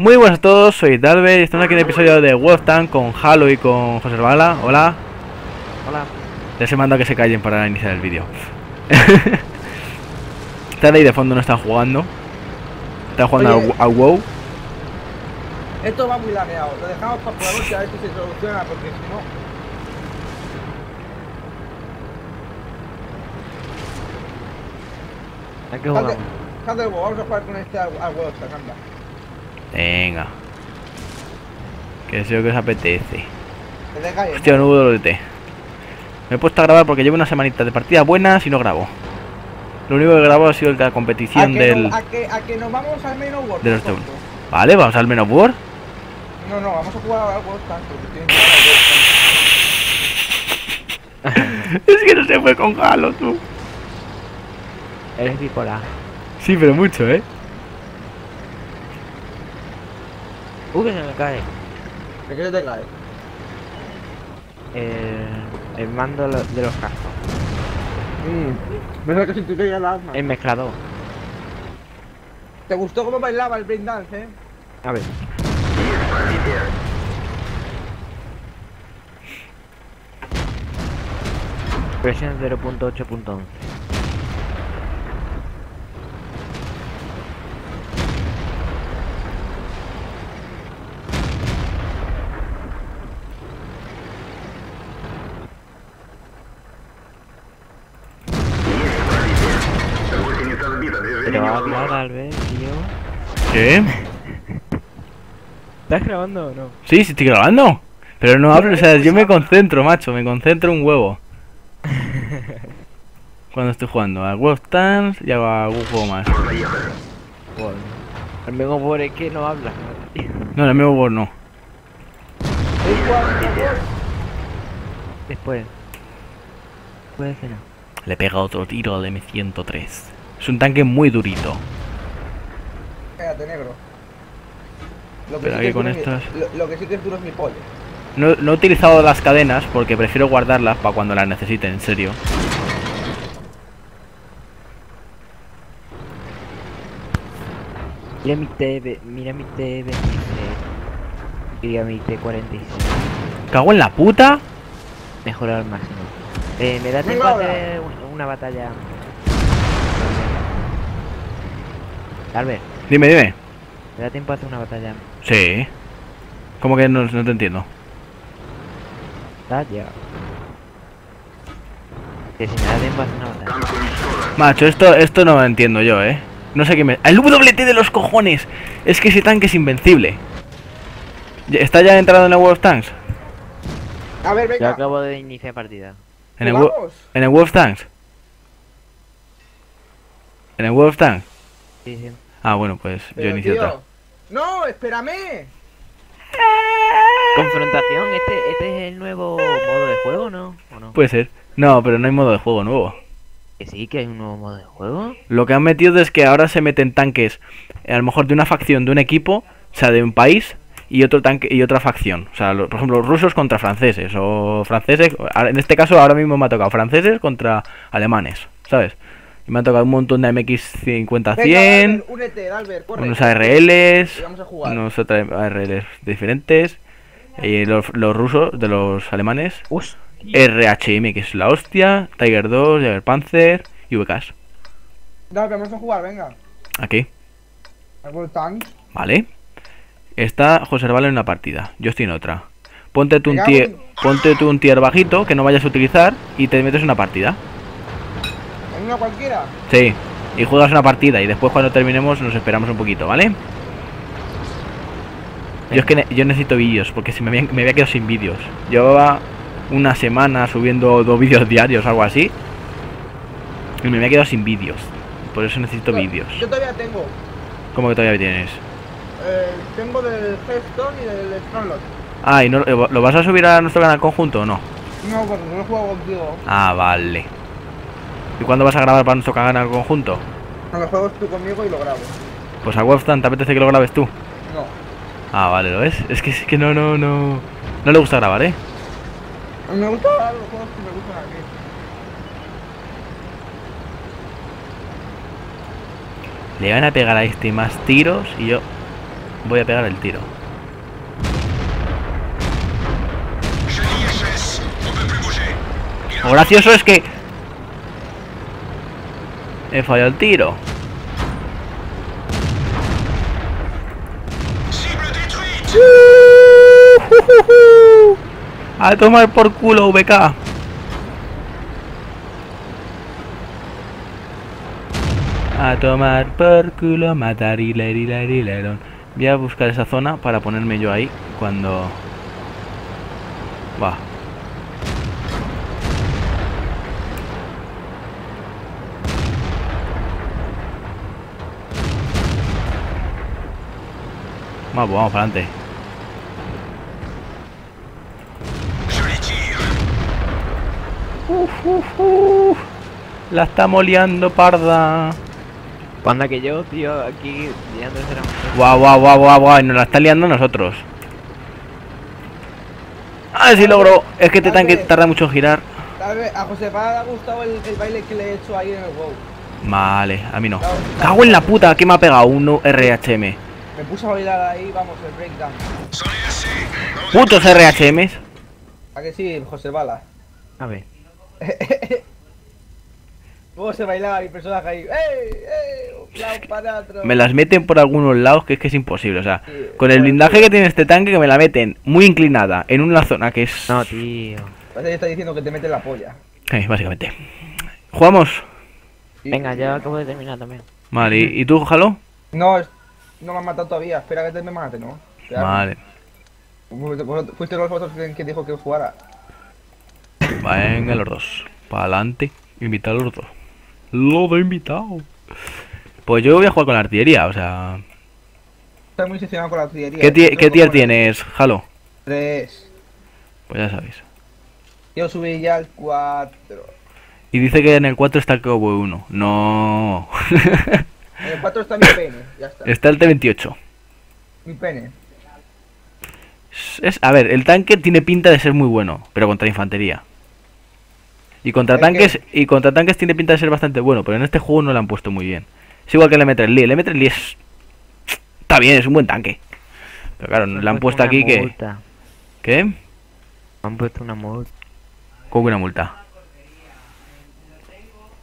Muy buenas a todos, soy Dalve y estamos aquí en el episodio de Wolf Tank con Halo y con José Bala. Hola. Hola. Les he mandado que se callen para iniciar el vídeo. Están ahí de fondo, no están jugando. Están jugando Oye. al, al WoW. Esto va muy lagueado. Lo dejamos para por la noche a ver si se soluciona, porque si no. ¿A qué jugamos? vamos a jugar con este al, al anda. Venga. Que sé que os apetece. Hostia, no hubo lo de té. Me he puesto a grabar porque llevo una semanita de partida buenas y no grabo. Lo único que grabo ha sido la ¿A competición que, del... no, a, que, a que nos vamos al menos World. de los Vale, vamos al menos War. No, no, vamos a jugar al World tienen que World es que no se fue con Halo, tú. Eres bipolar. Sí, pero mucho, ¿eh? Uh, que se me cae. ¿De qué se te cae? El, el mando de los cascos. Mmm. Mejor que si te caía el arma. El mezclador. ¿Te gustó cómo bailaba el break dance, eh? A ver. Presión 0.8.11. Pero ver, tío. ¿Qué? ¿Estás grabando o no? Sí, sí estoy grabando. Pero no hablo, o sea, yo me concentro, macho, me concentro un huevo. Cuando estoy jugando a Wolf Tanks y a algún juego más. Bueno. El mejor por es que no habla. No, el mismo War no. ¿Queréis jugar al World? Después. Puede ser no. Le pega otro tiro al M103. Es un tanque muy durito. Espérate, negro. Lo Pero sí que con duro es mi- estas- Lo, lo que sí que es duro es mi pollo. No, no he utilizado las cadenas porque prefiero guardarlas para cuando las necesite, en serio. Mira mi T, mira mi T23. Mira mi T46. ¿Cago en la puta? Mejorar al máximo. Eh, me da tiempo a hacer un- una batalla. Albert, Dime, dime. me da tiempo a hacer una batalla. Sí. ¿Cómo que no, no te entiendo? Batalla. Que si me da tiempo a hacer una batalla. Macho, esto, esto no lo entiendo yo, ¿eh? No sé qué me... ¡El WT de los cojones! Es que ese tanque es invencible. ¿Está ya entrado en el World of Tanks? A ver, Yo venga. acabo de iniciar partida. ¿En el. ¿En el World of Tanks? ¿En el World of Tanks? Sí, sí. Ah, bueno, pues yo inicio tío, otra. No, espérame. Confrontación, este, este es el nuevo modo de juego, ¿no? ¿O no? Puede ser. No, pero no hay modo de juego nuevo. Que sí, que hay un nuevo modo de juego. Lo que han metido es que ahora se meten tanques, a lo mejor de una facción de un equipo, o sea, de un país, y otro tanque y otra facción. O sea, lo- por ejemplo, rusos contra franceses, o franceses, en este caso ahora mismo me ha tocado franceses contra alemanes, ¿sabes? Me ha tocado un montón de Venga, MX50-100, Albert, únete, Albert, corre. unos ARLs, Y vamos a jugar. unos otros ARLs diferentes, y los, los rusos, de los alemanes, Hostia. RHM, que es la hostia, Tiger 2, Jaeger Panzer y VKs. Dale, vamos a jugar, venga. Aquí. Vale. Está José Herval en una partida. Yo estoy en otra. Ponte tú un tier, ponte tú un tier bajito que no vayas a utilizar y te metes en una partida. Una cualquiera. Sí. Y juegas una partida y después cuando terminemos nos esperamos un poquito, ¿vale? Yo es que ne- yo necesito vídeos porque si me había, me había quedado sin vídeos. Llevaba una semana subiendo dos vídeos diarios, algo así. Y me había quedado sin vídeos. Por eso necesito vídeos. Yo todavía tengo. ¿Cómo que todavía tienes? Eh, tengo del Headstone y del Stronglock. Ah, ¿y no, lo vas a subir a nuestro canal conjunto o no? No, porque no jugado contigo. Ah, vale. ¿Y cuándo vas a grabar para nuestro canal conjunto? No, lo juegas tú conmigo y lo grabo. Pues a Wolfstand, ¿te apetece que lo grabes tú? No. Ah, vale, ¿lo ves? Es que, es que no, no, no... No le gusta grabar, ¿eh? Me gustan los juegos que me gustan a mí. Le van a pegar a este más tiros y yo... voy a pegar el tiro. Lo gracioso es que... He fallado el tiro. A tomar por culo, VK. A tomar por culo, matar y. Voy a buscar esa zona para ponerme yo ahí cuando... Va. Vamos, vamos para adelante. Uf, uf, uf. La estamos liando parda. Panda que yo, tío, aquí liando será Guau, guau, guau, guau, guau. Y nos la está liando nosotros. A ver si logro. Es que este tanque tarda mucho en girar. Tal vez a José Paz le ha gustado el, el baile que le he hecho ahí en el WoW. Vale, a mí no. Cago en la puta, que me ha pegado uno RHM. Me puse a bailar ahí, vamos, el breakdown. Putos RHMs. ¿A que sí, José Bala? A ver. Luego se bailaba mi personaje ahí. ¡Ey! ¡Ey! Un lado para otro. Me las meten por algunos lados que es que es imposible. O sea, Sí, con el blindaje tío. que tiene este tanque que me la meten muy inclinada en una zona que es... No, tío. Parece que está diciendo que te mete la polla. Eh, básicamente. ¿Jugamos? Y- Venga, ya acabo de terminar también. Vale, ¿y, y tú, Jalo? No, es- no me han matado todavía. Espera que te me mate, ¿no? Vale. Fuiste- los vosotros que, dijo que jugara. Venga, los dos. Para adelante. Invita a los dos. Lo de invitado. Pues yo voy a jugar con la artillería, o sea... Estoy muy decepcionado con la artillería. ¿Qué, qué tier tienes, Jalo? Tres. Pues ya sabéis. Yo subí ya al 4. Y dice que en el 4 está el Cowboy 1. No. En el 4 está mi pene. Ya está. está el T-28. Mi pene. Es, a ver, el tanque tiene pinta de ser muy bueno, pero contra infantería. Y contra Es tanques y contra tanques tiene pinta de ser bastante bueno, pero en este juego no lo han puesto muy bien. Es igual que el M3 Lee. El M3 Lee es está bien, es un buen tanque. Pero claro, le han puesto aquí que. ¿qué? Me han puesto una multa. Como una multa.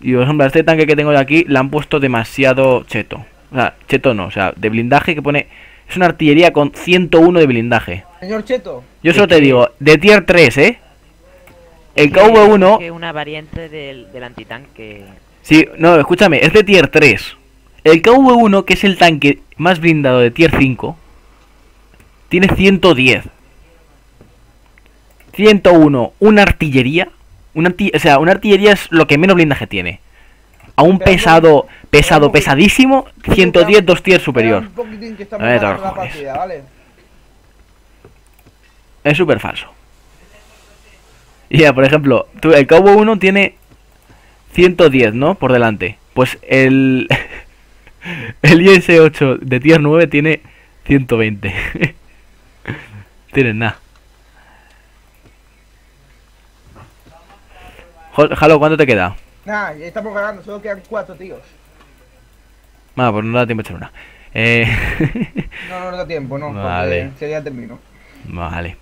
Y por ejemplo, a este tanque que tengo de aquí le han puesto demasiado cheto. O sea, cheto no, o sea, de blindaje que pone es una artillería con 101 de blindaje. Señor Cheto. Yo solo ¿De te qué? digo, de tier 3, ¿eh? El Que- KV1 que una variante del, del antitanque. Sí, no, escúchame, es de tier 3. El KV1, que es el tanque más blindado de tier 5, tiene 110. 101, una artillería. Una arti- o sea, una artillería es lo que menos blindaje tiene. A un Pero pesado, pesado, pesadísimo, 110, dos tier superior. Espera Un poquitín que está A ver, empezando la cojones. partida, ¿vale? Es súper falso. Ya, por ejemplo, tú, el KV1 tiene 110, ¿no? Por delante. Pues el. El IS-8 de tier 9 tiene 120. Tienen nada. Jalo, ¿cuánto te queda? Nah, ya estamos ganando, solo quedan cuatro tíos. Ah, pues no da tiempo a echar una. Eh... No, no, no da tiempo, no. Vale. Porque si ya termino. Vale.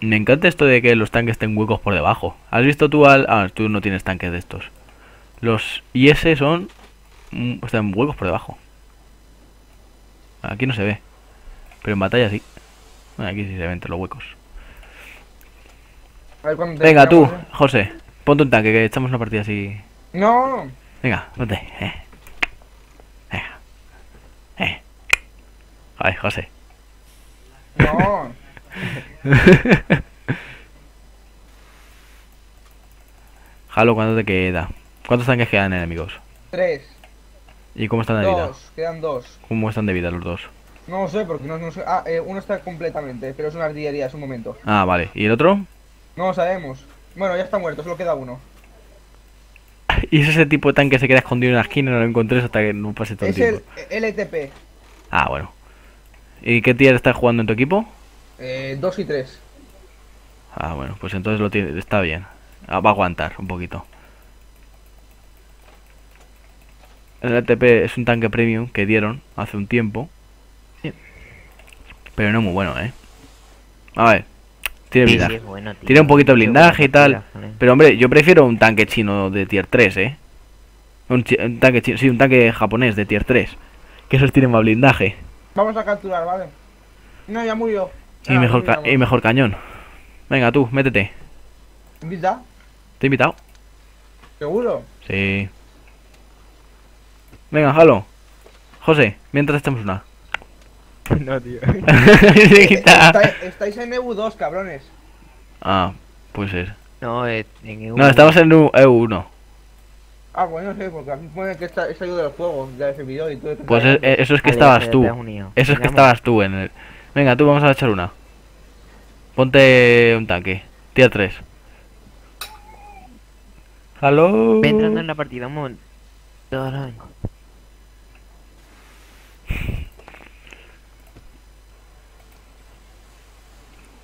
Me encanta esto de que los tanques estén huecos por debajo. ¿Has visto tú al...? Ah, tú no tienes tanques de estos. Los IS son... mm, Están huecos por debajo. Aquí no se ve. Pero en batalla sí. Bueno, aquí sí se ven entre los huecos. A ver Venga, tú, ¿eh? José. Ponte un tanque que echamos una partida así. No, Venga, ponte. Eh. Venga. Eh. Ay, José. no. Jalo, ¿cuánto te queda? ¿Cuántos tanques quedan enemigos? Tres, ¿Y cómo están de vida? dos, quedan dos. ¿Cómo están de vida los dos? No lo sé, porque no, no sé. Ah, eh, uno está completamente, pero es una artillería, es un momento. Ah, vale. ¿Y el otro? No lo sabemos. Bueno, ya está muerto, solo queda uno. Y es ese tipo de tanque que se queda escondido en la esquina y no lo encontrés hasta que no pase todo el Es el tiempo. LTP, Ah, bueno. ¿Y qué tier estás jugando en tu equipo? eh, dos y tres. Ah, bueno, pues entonces lo tiene, está bien. Ah, va a aguantar un poquito. el LTP es un tanque premium que dieron hace un tiempo. Pero no muy bueno, ¿eh? A ver, tiene Sí, blindaje. sí, es bueno, tío. Tiene un poquito de blindaje y tal. Pero hombre, yo prefiero un tanque chino de tier 3, ¿eh? Un, un tanque chino, sí, un tanque japonés de tier 3. Que esos tienen más blindaje. Vamos a capturar, ¿vale? No, ya murió. Y Ah, mejor, murió, ca- y mejor cañón. Venga, tú, métete. ¿Invita? ¿Te he invitado? ¿Seguro? Sí. Venga, jalo. José, mientras echamos una. No, tío. Se quita. Estáis, estáis en EU2, cabrones. ah, puede ser. No, eh, en EU. No, estamos en U- EU1. Ah, bueno, no sé, porque a mí pone que está, he salido del juego, ya ese video y todo. Pues es- eh, eso es que Vale, estabas tú. Eso es que estabas tú en el... Venga, tú vamos a echar una. Ponte un tanque. Tier 3. Halo. Ve entrando en la partida, un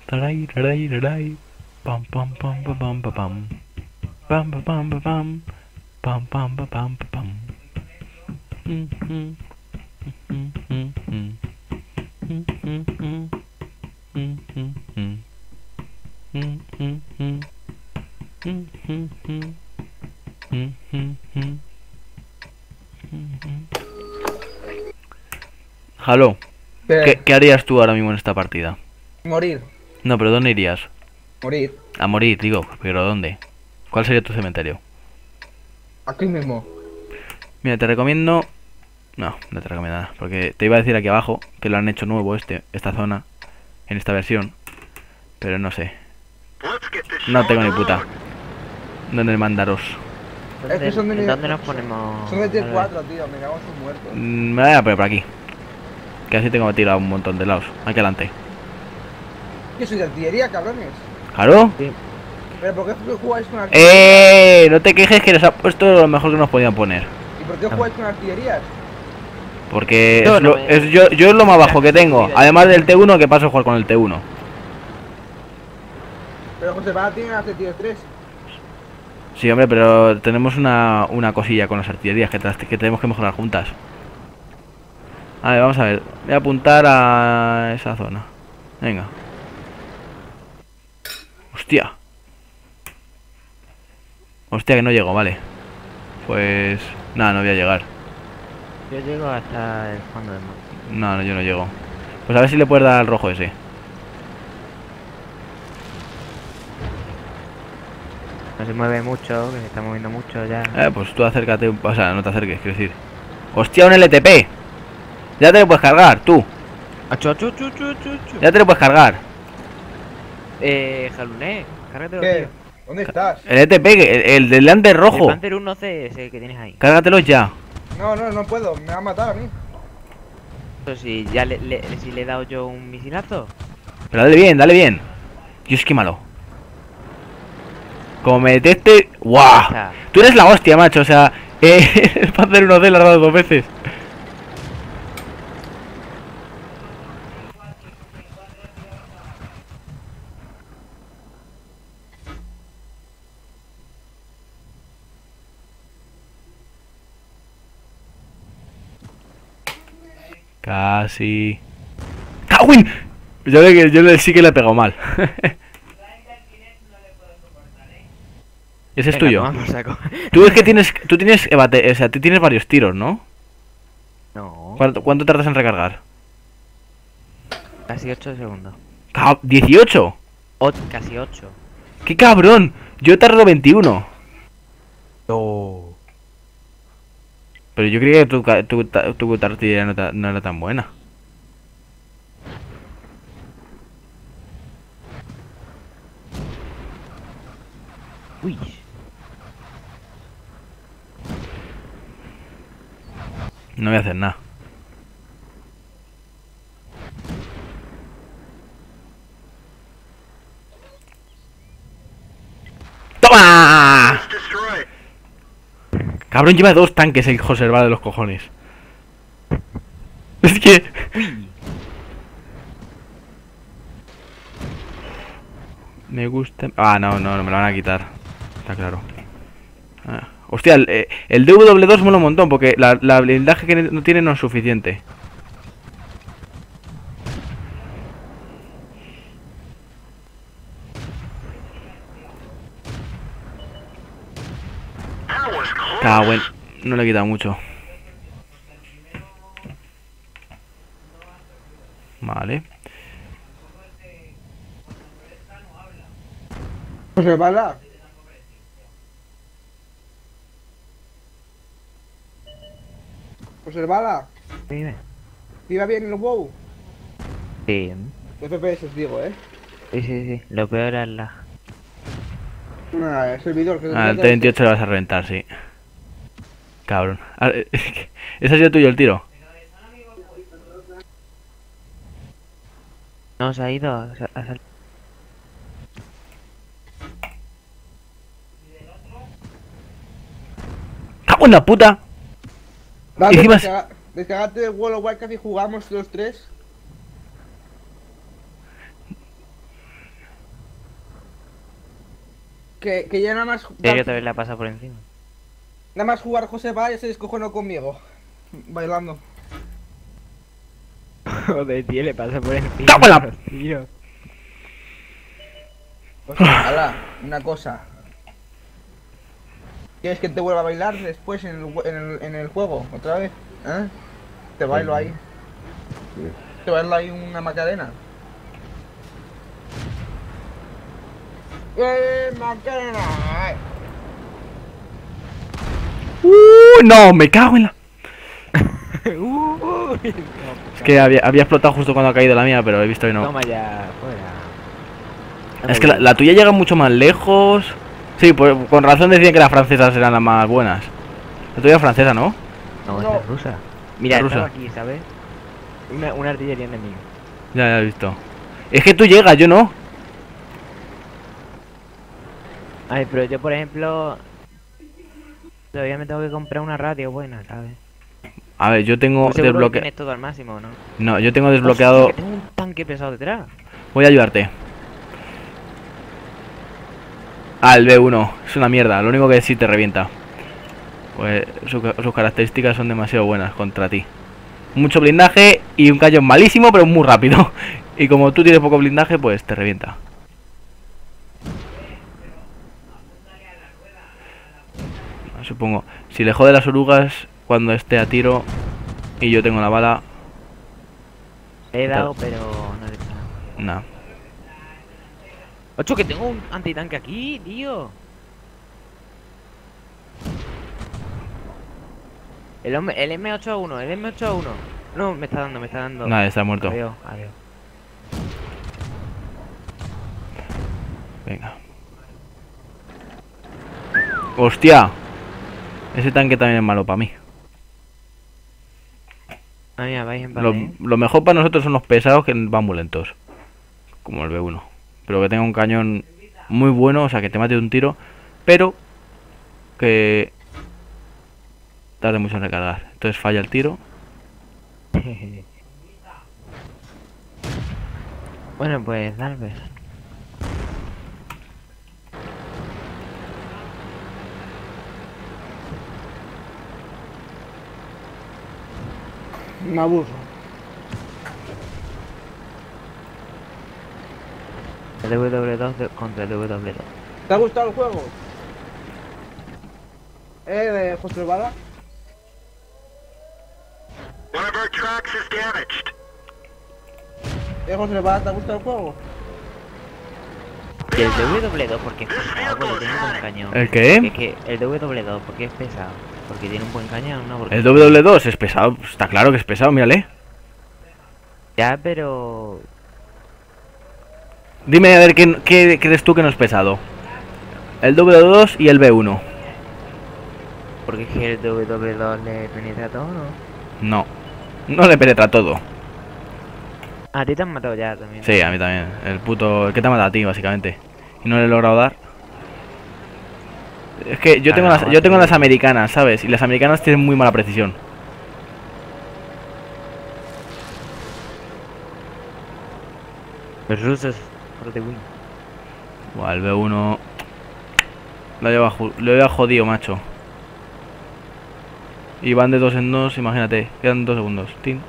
Taray, taray, taray. Pam, pam, pam, pam, pam, pam, pam. Pam, pam, pam, pam, pam. Pam, pam, pam, pam, pam, pam. Halo, ¿qué, ¿qué harías tú ahora mismo en esta partida? Morir. No, pero ¿dónde irías? Morir. A morir, digo, pero ¿dónde? ¿Cuál sería tu cementerio? Aquí mismo. Mira, te recomiendo... No, no te recomiendo nada, porque te iba a decir aquí abajo que lo han hecho nuevo este, esta zona, en esta versión, pero no sé. No tengo ni puta. ¿Dónde mandaros? Es que son de ¿En nivel- dónde nos ponemos? Son de tier A ver. 4, tío, me cago en sus muertos. Mm, Me voy a poner por aquí. Que así tengo que tirar un montón de lados. Aquí adelante. Yo soy de artillería, cabrones. ¿Claro? ¿Pero por qué jugáis con artillería? ¡Eh! No te quejes que les ha puesto lo mejor que nos podían poner. ¿Y por qué jugáis con artillerías? Porque Yo es no lo- me- es- yo, yo es lo más bajo que tengo. Además del T1 que paso a jugar con el T1. Pero José Pablo tiene hace tier 3. Sí, hombre, pero tenemos una, una cosilla con las artillerías que, que tenemos que mejorar juntas. A ver, vamos a ver. Voy a apuntar a esa zona. Venga. Hostia. Hostia, que no llego, vale. Pues... Nada, no voy a llegar. Yo llego hasta el fondo del mar. No, no, yo no llego. Pues a ver si le puedes dar al rojo ese. No se mueve mucho, que se está moviendo mucho ya. Eh, pues tú acércate, o sea, no te acerques, quiero decir. ¡Hostia, un LTP! Ya te lo puedes cargar, tú. Achu, achu, achu. Ya te lo puedes cargar. Eh, Jaluné, cárgatelo, ¿Qué? tío. ¿Dónde estás? El que- el, el del delante El rojo. Panther 1C ese que tienes ahí. Cárgatelo ya. No, no, no puedo, me va a matar a mí. Pero si ya le, le- si le he dado yo un misilazo. Pero dale bien, dale bien. Dios, qué malo. Como me. Tú eres la hostia, macho, o sea... Eh, el Panther 1D lo has dado dos veces. Casi. ¡Cagüín! Yo, le, yo le- sí que le he pegado mal. Ese es Venga, tuyo. Vamos, saco. Tú es que tienes, tú tienes, bate- o sea, tú tienes varios tiros, ¿no? No, ¿Cuánto, cuánto tardas en recargar? casi 8 segundos. Ca- ¿18? O, casi 8. ¡Qué cabrón! Yo tardo 21. No. Pero yo creía que tu, tu, ta- tu artillería no, no era tan buena. Uy. No voy a hacer nada. ¡Toma! Cabrón, lleva dos tanques el José de los cojones. Es que... Me gusta... Ah, no, no, no me lo van a quitar. Está claro. Ah, Hostia, el, eh, el DW2 mola un montón porque la, la blindaje que no tiene no es suficiente. Cago en- No le he quitado mucho. Vale. José Bala. José Bala. Dime. ¿Iba bien el WoW? Sí, FPS digo, ¿eh? sí, sí, sí. Lo peor es la... Ah, el servidor que Al T28 le vas a reventar, sí. Cabrón. Ah, eh, ¿Ese ha sido tuyo el tiro? No, se ha ido. se ha sal- ¡Cago en la puta! Vale, Encima- descarga- descargate el World of Warcraft y jugamos los tres. Que, que ya nada más, Serio te la pasa por encima. Nada más jugar José Bala ya se descojonó conmigo. Bailando. Joder, tío, le pasa por encima. ¡Cago en la- Tío. José Bala, una cosa. ¿Quieres que te vuelva a bailar después el, en el, en el juego? ¿Otra vez? ¿Eh? Te bailo ahí. Te bailo ahí una macarena. ¡Eh, macarena! ¡No! ¡Me cago en la... Uy, Es que había, había explotado justo cuando ha caído la mía, pero he visto que no. Toma ya, fuera. Es que la, la tuya llega mucho más lejos. Sí, pues con razón decían que las francesas eran las más buenas. La tuya es francesa, ¿no? No, es rusa. Mira, rusa. aquí, ¿sabes? Una, una artillería enemiga. Ya, ya he visto. Es que tú llegas, yo no. Ay, pero yo, por ejemplo... Todavía me tengo que comprar una radio buena, ¿sabes? A ver, yo tengo desbloqueado. todo al máximo, ¿no? No, yo tengo desbloqueado. Hostia, tengo un tanque pesado detrás. Voy a ayudarte. Ah, el B1. Es una mierda. Lo único que sí te revienta. Pues su- sus características son demasiado buenas contra ti. Mucho blindaje y un cañón malísimo, pero muy rápido. Y como tú tienes poco blindaje, pues te revienta. Supongo. Si le jode las orugas cuando esté a tiro y yo tengo la bala, Le he dado, pero no le he dado. nada. Ocho, que tengo un antitanque aquí, tío. El, hombre- el M8A1, el M8A1. No, me está dando, me está dando. Nada, está muerto. Adiós, adiós. Venga. ¡Hostia! Ese tanque también es malo para mí. Ah, mira, vais en Lo, lo mejor para nosotros son los pesados que van muy lentos. Como el B1. Pero que tenga un cañón muy bueno, o sea, que te mate de un tiro. Pero que tarde mucho en recargar. Entonces falla el tiro. bueno, pues, dale. Me aburro. El W2 de- contra el W2. ¿Te ha gustado el juego? ¿Eh, de José Bala? One of our tracks is damaged. ¿Eh, José Bala, te ha gustado el juego? Y el W2 porque es pesado, porque tiene un cañón. ¿El qué? Es que el W2 porque es pesado. Porque tiene un buen cañón, ¿no? Porque... El W2 es pesado. Está claro que es pesado, mírale. Ya, pero... Dime a ver qué, qué crees tú que no es pesado. El W2 y el B1. Porque es que el W2 le penetra todo, ¿no? No. No le penetra todo. A ti te han matado ya también. Sí, a mí también. El puto. El que te ha matado a ti, básicamente. Y no le he logrado dar. Es que yo Ah, tengo no, las, yo tengo las americanas, ¿sabes? Y las americanas tienen muy mala precisión. Los rusos, for the win. Buah, el B1. Lo lleva, lo lleva jodido, macho. Y van de dos en dos, imagínate. Quedan dos segundos. Tin.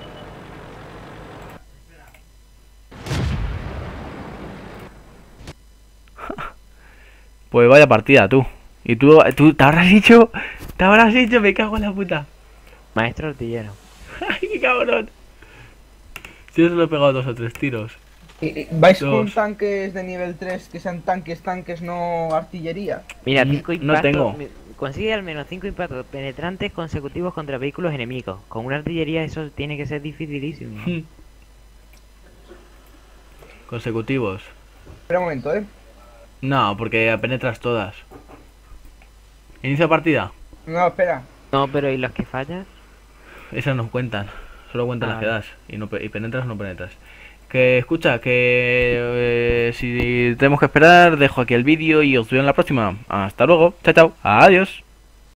Pues vaya partida, tú. Y tú, tú te habrás dicho, te habrás dicho, me cago en la puta. Maestro artillero. Ay, qué cabrón. Si yo solo he pegado dos o tres tiros. ¿Y- y ¿Vais Dos. con tanques de nivel 3 que sean tanques, tanques, no artillería? Mira, Mm, cinco no impactos. tengo. mi- Consigue al menos 5 impactos penetrantes consecutivos contra vehículos enemigos. Con una artillería eso tiene que ser dificilísimo. Consecutivos. Espera un momento, ¿eh? No, porque penetras todas. Inicia partida. No, espera. No, pero ¿y los que fallan? Esas no cuentan. Solo cuentan Ah, las que vale. das. Y, no, y penetras o no penetras. Que escucha, que eh, si tenemos que esperar, dejo aquí el vídeo y os veo en la próxima. Hasta luego. Chao, chao. Adiós.